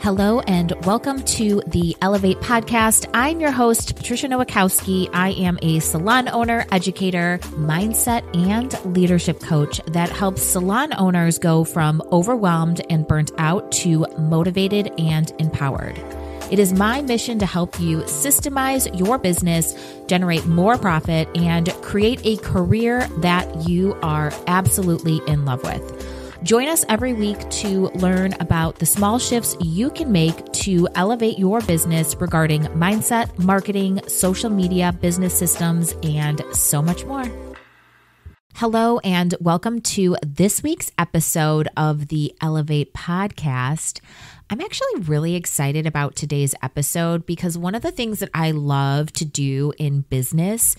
Hello and welcome to the Elevate podcast. I'm your host, Patricia Nowakowski. I am a salon owner, educator, mindset, and leadership coach that helps salon owners go from overwhelmed and burnt out to motivated and empowered. It is my mission to help you systemize your business, generate more profit, and create a career that you are absolutely in love with. Join us every week to learn about the small shifts you can make to elevate your business regarding mindset, marketing, social media, business systems, and so much more. Hello, and welcome to this week's episode of the Elevate Podcast. I'm actually really excited about today's episode because one of the things that I love to do in business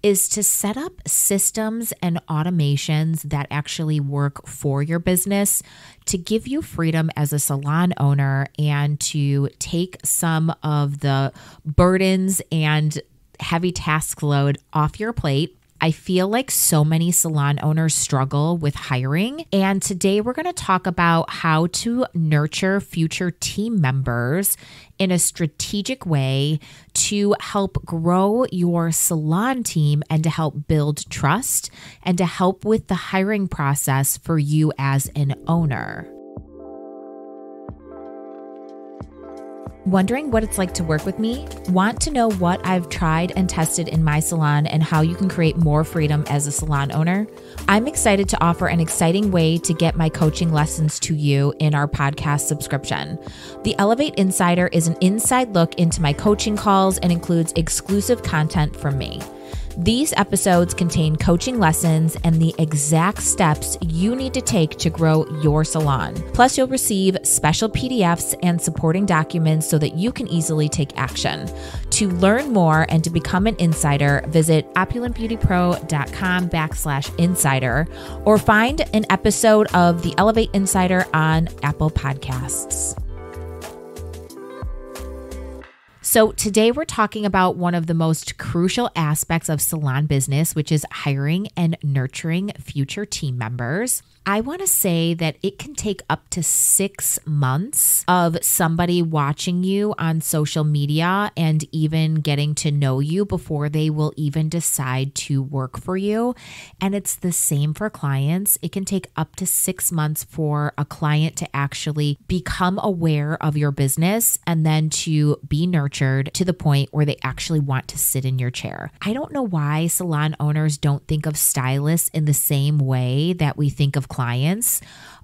is to set up systems and automations that actually work for your business to give you freedom as a salon owner and to take some of the burdens and heavy task load off your plate I feel like so many salon owners struggle with hiring. And today we're going to talk about how to nurture future team members in a strategic way to help grow your salon team and to help build trust and to help with the hiring process for you as an owner. Wondering what it's like to work with me? Want to know what I've tried and tested in my salon and how you can create more freedom as a salon owner? I'm excited to offer an exciting way to get my coaching lessons to you in our podcast subscription. The Elevate Insider is an inside look into my coaching calls and includes exclusive content from me. These episodes contain coaching lessons and the exact steps you need to take to grow your salon. Plus, you'll receive special PDFs and supporting documents so that you can easily take action. To learn more and to become an insider, visit opulentbeautypro.com backslash insider or find an episode of the Elevate Insider on Apple Podcasts. So, today we're talking about one of the most crucial aspects of salon business, which is hiring and nurturing future team members. I want to say that it can take up to six months of somebody watching you on social media and even getting to know you before they will even decide to work for you. And it's the same for clients. It can take up to six months for a client to actually become aware of your business and then to be nurtured to the point where they actually want to sit in your chair. I don't know why salon owners don't think of stylists in the same way that we think of clients,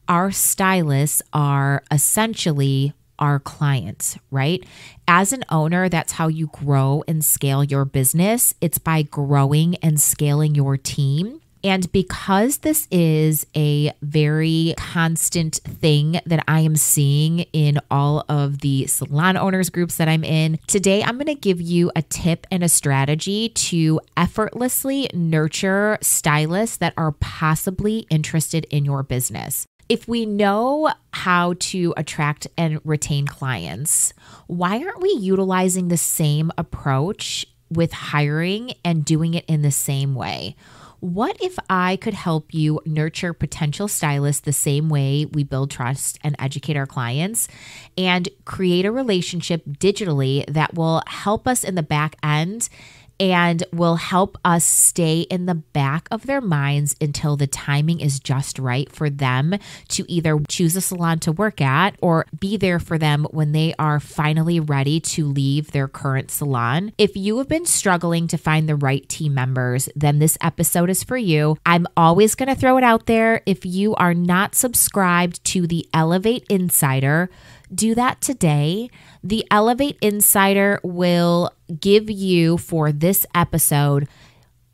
our stylists are essentially our clients, right? As an owner, that's how you grow and scale your business. It's by growing and scaling your team. And because this is a very constant thing that I am seeing in all of the salon owners groups that I'm in, today I'm going to give you a tip and a strategy to effortlessly nurture stylists that are possibly interested in your business. If we know how to attract and retain clients, why aren't we utilizing the same approach with hiring and doing it in the same way? What if I could help you nurture potential stylists the same way we build trust and educate our clients and create a relationship digitally that will help us in the back end and will help us stay in the back of their minds until the timing is just right for them to either choose a salon to work at or be there for them when they are finally ready to leave their current salon. If you have been struggling to find the right team members, then this episode is for you. I'm always going to throw it out there. If you are not subscribed to the Elevate Insider, do that today. The Elevate Insider will give you for this episode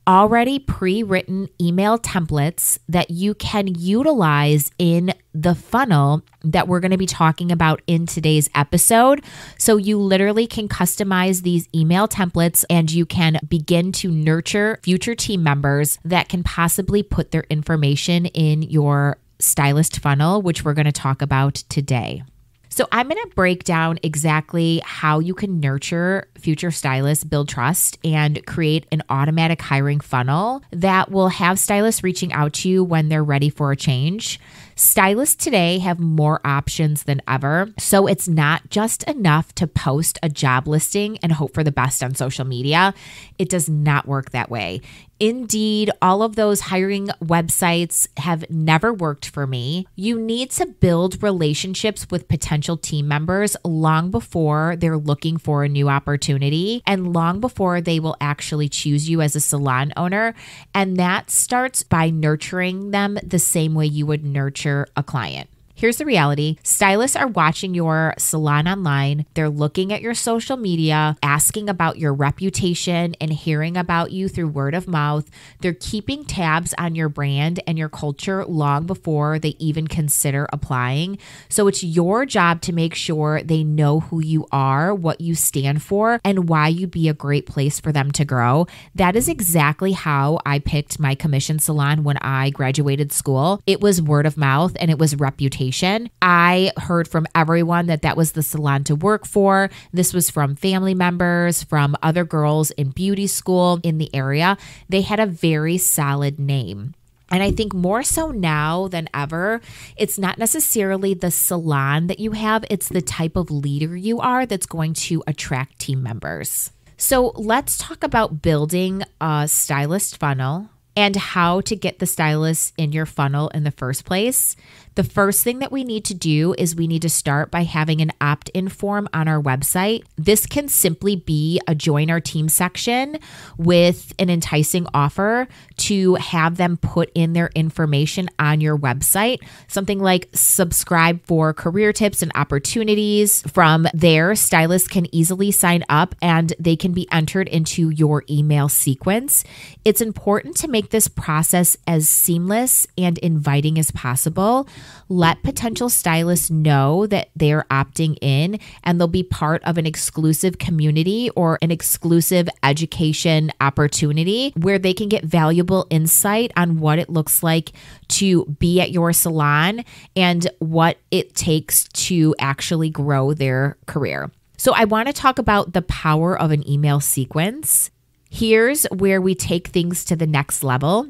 already pre written email templates that you can utilize in the funnel that we're going to be talking about in today's episode. So, you literally can customize these email templates and you can begin to nurture future team members that can possibly put their information in your stylist funnel, which we're going to talk about today. So, I'm going to break down exactly how you can nurture future stylists, build trust, and create an automatic hiring funnel that will have stylists reaching out to you when they're ready for a change. Stylists today have more options than ever. So it's not just enough to post a job listing and hope for the best on social media. It does not work that way. Indeed, all of those hiring websites have never worked for me. You need to build relationships with potential team members long before they're looking for a new opportunity and long before they will actually choose you as a salon owner. And that starts by nurturing them the same way you would nurture a client. Here's the reality stylists are watching your salon online. They're looking at your social media, asking about your reputation, and hearing about you through word of mouth. They're keeping tabs on your brand and your culture long before they even consider applying. So it's your job to make sure they know who you are, what you stand for, and why you'd be a great place for them to grow. That is exactly how I picked my commission salon when I graduated school. It was word of mouth and it was reputation I heard from everyone that that was the salon to work for. This was from family members, from other girls in beauty school in the area. They had a very solid name. And I think more so now than ever, it's not necessarily the salon that you have, it's the type of leader you are that's going to attract team members. So let's talk about building a stylist funnel and how to get the stylist in your funnel in the first place. The first thing that we need to do is we need to start by having an opt in form on our website. This can simply be a join our team section with an enticing offer to have them put in their information on your website. Something like subscribe for career tips and opportunities. From there, stylists can easily sign up and they can be entered into your email sequence. It's important to make this process as seamless and inviting as possible let potential stylists know that they're opting in and they'll be part of an exclusive community or an exclusive education opportunity where they can get valuable insight on what it looks like to be at your salon and what it takes to actually grow their career. So, I want to talk about the power of an email sequence. Here's where we take things to the next level.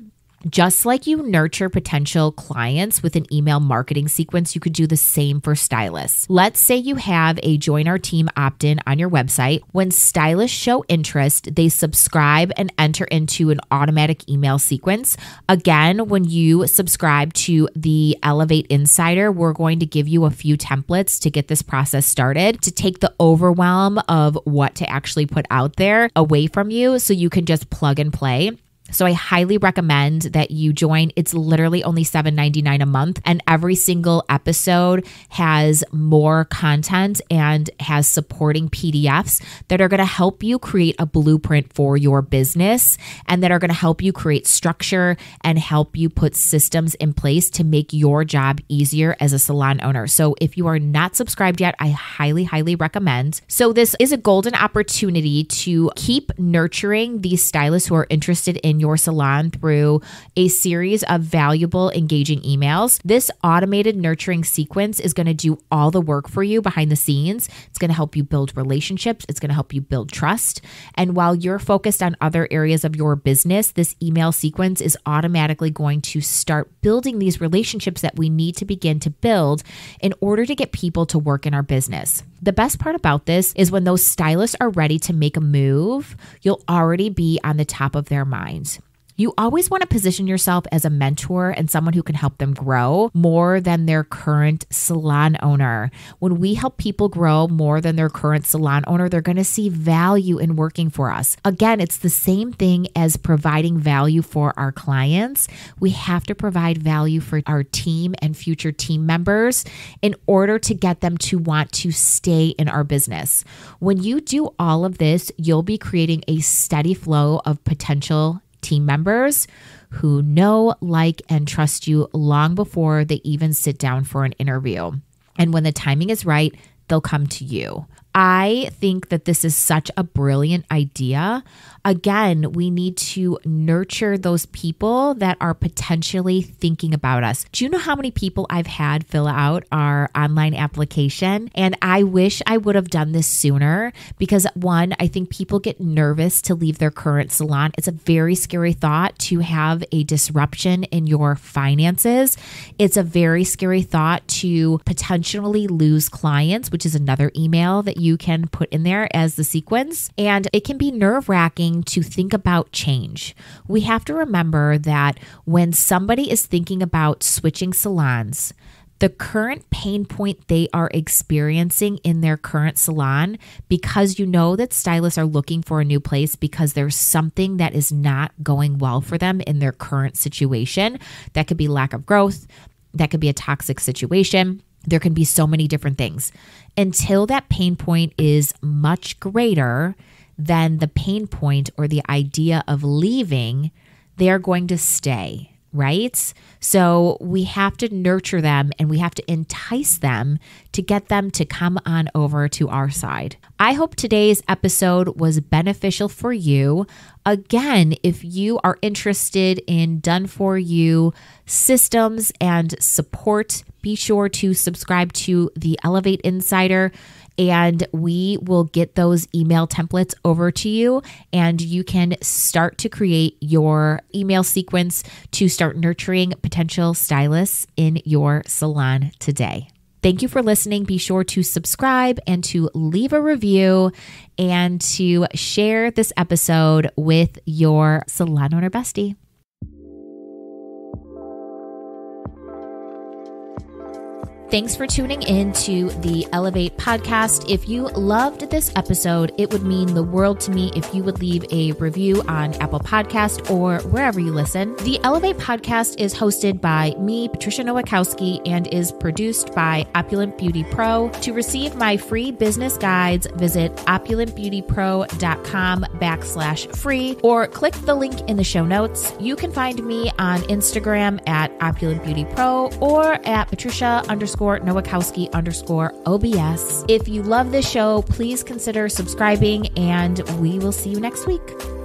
Just like you nurture potential clients with an email marketing sequence, you could do the same for stylists. Let's say you have a join our team opt in on your website. When stylists show interest, they subscribe and enter into an automatic email sequence. Again, when you subscribe to the Elevate Insider, we're going to give you a few templates to get this process started to take the overwhelm of what to actually put out there away from you so you can just plug and play. So I highly recommend that you join. It's literally only $7.99 a month, and every single episode has more content and has supporting PDFs that are going to help you create a blueprint for your business and that are going to help you create structure and help you put systems in place to make your job easier as a salon owner. So if you are not subscribed yet, I highly, highly recommend. So this is a golden opportunity to keep nurturing these stylists who are interested in in your salon through a series of valuable, engaging emails. This automated nurturing sequence is going to do all the work for you behind the scenes. It's going to help you build relationships, it's going to help you build trust. And while you're focused on other areas of your business, this email sequence is automatically going to start building these relationships that we need to begin to build in order to get people to work in our business. The best part about this is when those stylists are ready to make a move, you'll already be on the top of their minds. You always want to position yourself as a mentor and someone who can help them grow more than their current salon owner. When we help people grow more than their current salon owner, they're going to see value in working for us. Again, it's the same thing as providing value for our clients. We have to provide value for our team and future team members in order to get them to want to stay in our business. When you do all of this, you'll be creating a steady flow of potential team members who know, like, and trust you long before they even sit down for an interview. And when the timing is right, they'll come to you. I think that this is such a brilliant idea. Again, we need to nurture those people that are potentially thinking about us. Do you know how many people I've had fill out our online application? And I wish I would have done this sooner because, one, I think people get nervous to leave their current salon. It's a very scary thought to have a disruption in your finances. It's a very scary thought to potentially lose clients, which is another email that you can put in there as the sequence. And it can be nerve wracking to think about change. We have to remember that when somebody is thinking about switching salons, the current pain point they are experiencing in their current salon because you know that stylists are looking for a new place because there's something that is not going well for them in their current situation. That could be lack of growth, that could be a toxic situation. There can be so many different things. Until that pain point is much greater than the pain point or the idea of leaving, they are going to stay right? So we have to nurture them and we have to entice them to get them to come on over to our side. I hope today's episode was beneficial for you. Again, if you are interested in done for you systems and support, be sure to subscribe to the Elevate Insider and we will get those email templates over to you and you can start to create your email sequence to start nurturing potential stylists in your salon today. Thank you for listening. Be sure to subscribe and to leave a review and to share this episode with your salon owner bestie. Thanks for tuning in to the Elevate podcast. If you loved this episode, it would mean the world to me if you would leave a review on Apple Podcast or wherever you listen. The Elevate podcast is hosted by me, Patricia Nowakowski, and is produced by Opulent Beauty Pro. To receive my free business guides, visit opulentbeautypro.com backslash free or click the link in the show notes. You can find me on Instagram at Opulent Beauty Pro or at Patricia underscore underscore Nowakowski underscore OBS. If you love this show, please consider subscribing and we will see you next week.